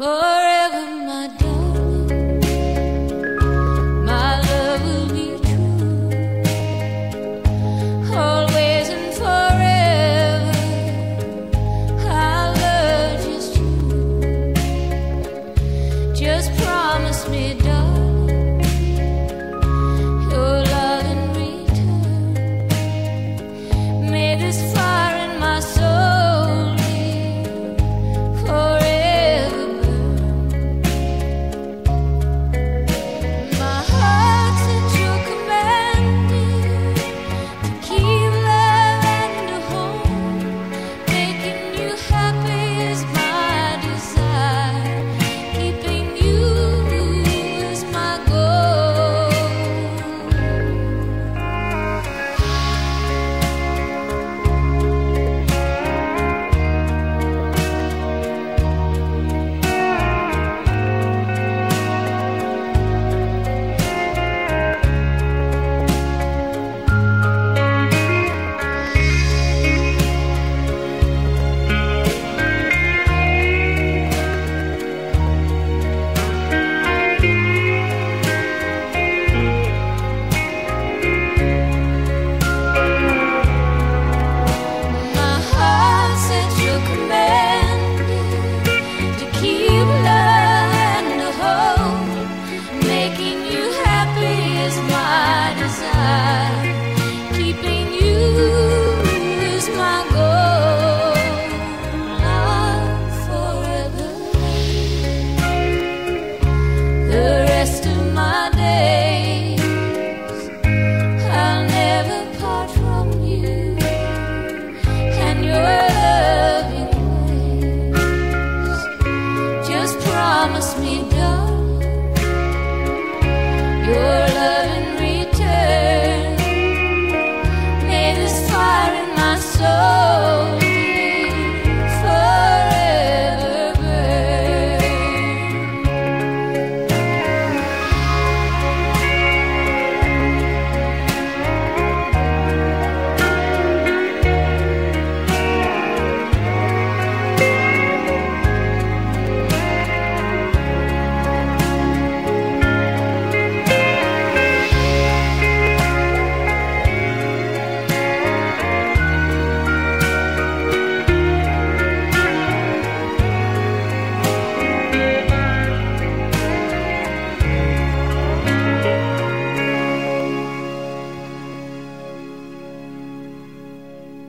forever.